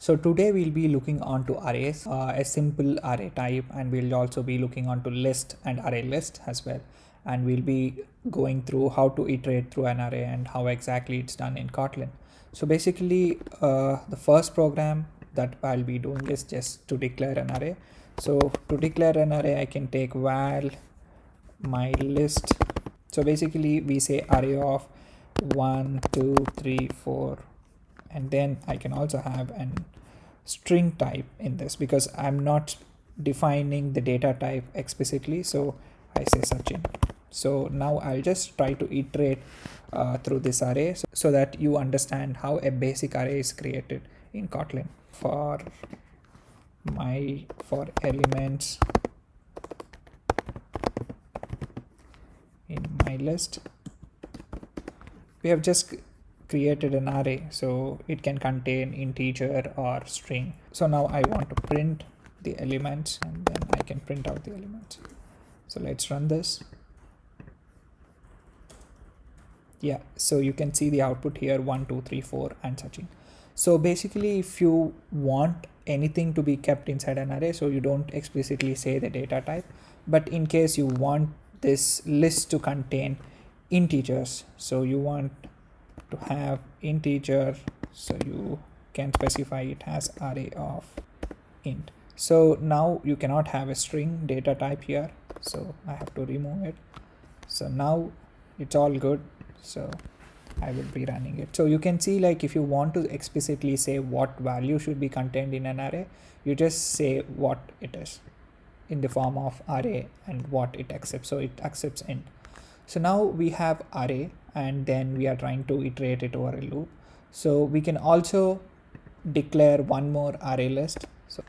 So today we'll be looking onto arrays, uh, a simple array type, and we'll also be looking onto list and array list as well. And we'll be going through how to iterate through an array and how exactly it's done in Kotlin. So basically, uh, the first program that I'll be doing is just to declare an array. So to declare an array, I can take val my list. So basically, we say array of one, two, three, four, and then I can also have an string type in this because I'm not defining the data type explicitly so I say Sachin so now I'll just try to iterate uh, through this array so, so that you understand how a basic array is created in Kotlin. For my for elements in my list we have just created an array so it can contain integer or string. So now I want to print the elements and then I can print out the elements. So let's run this. Yeah so you can see the output here one two three four and such. So basically if you want anything to be kept inside an array so you don't explicitly say the data type but in case you want this list to contain integers so you want to have integer so you can specify it as array of int. So now you cannot have a string data type here so I have to remove it. So now it's all good so I will be running it. So you can see like if you want to explicitly say what value should be contained in an array you just say what it is in the form of array and what it accepts. So it accepts int so now we have array and then we are trying to iterate it over a loop. So we can also declare one more array list. So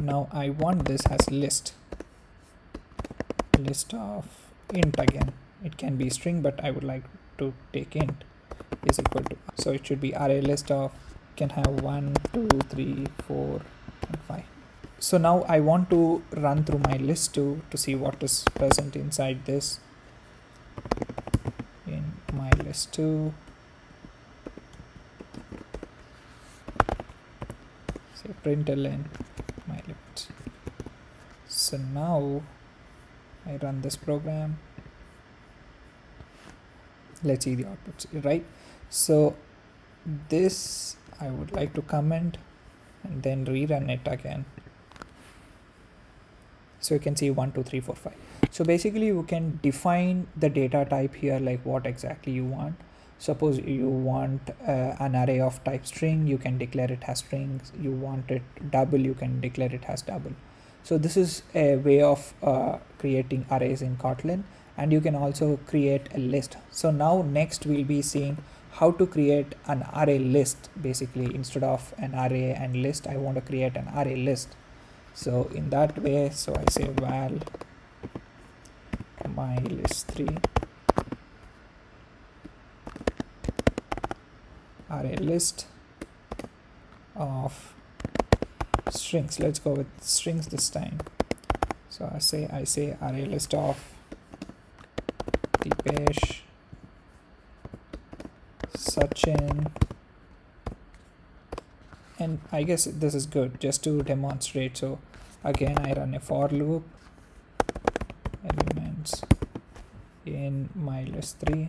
now I want this as list. List of int again. It can be string but I would like to take int is equal to so it should be array list of can have one two three four and five so now I want to run through my list to to see what is present inside this. In my list 2 say println my limits so now I run this program. Let's see the outputs right? So this I would like to comment and then rerun it again so you can see one two three four five. So basically you can define the data type here like what exactly you want. Suppose you want uh, an array of type string you can declare it as strings. You want it double you can declare it as double. So this is a way of uh, creating arrays in kotlin. And you can also create a list. So now next we'll be seeing how to create an array list basically. Instead of an array and list i want to create an array list so in that way so I say val my list 3 array list of strings. Let's go with strings this time. So I say I say array list of Deepesh Sachin and I guess this is good just to demonstrate. So again I run a for loop. Elements in my list 3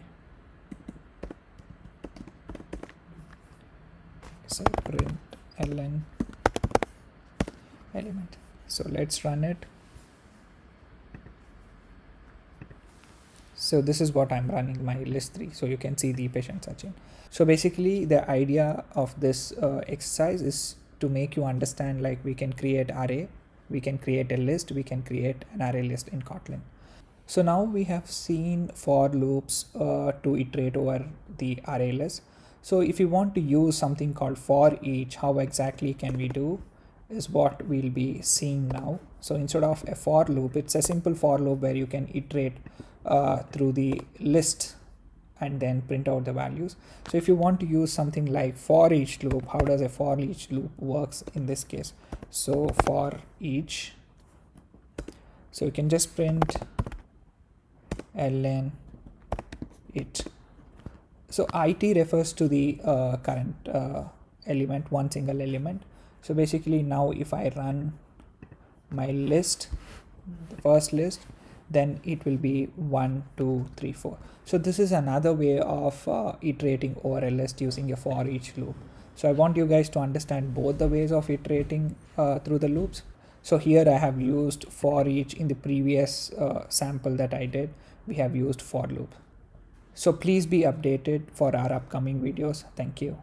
so print ln element. So let's run it. So this is what I'm running my list 3 so you can see Deepesh Sachin so basically the idea of this uh, exercise is to make you understand like we can create array we can create a list we can create an array list in kotlin. So now we have seen for loops uh, to iterate over the array list. So if you want to use something called for each how exactly can we do is what we'll be seeing now. So instead of a for loop it's a simple for loop where you can iterate uh, through the list and then print out the values. So if you want to use something like for each loop how does a for each loop works in this case? So for each so you can just print ln it. So it refers to the uh, current uh, element one single element. So basically now if i run my list the first list then it will be one two three four. So this is another way of uh, iterating over a list using a for each loop. So i want you guys to understand both the ways of iterating uh, through the loops. So here i have used for each in the previous uh, sample that i did. We have used for loop. So please be updated for our upcoming videos. Thank you.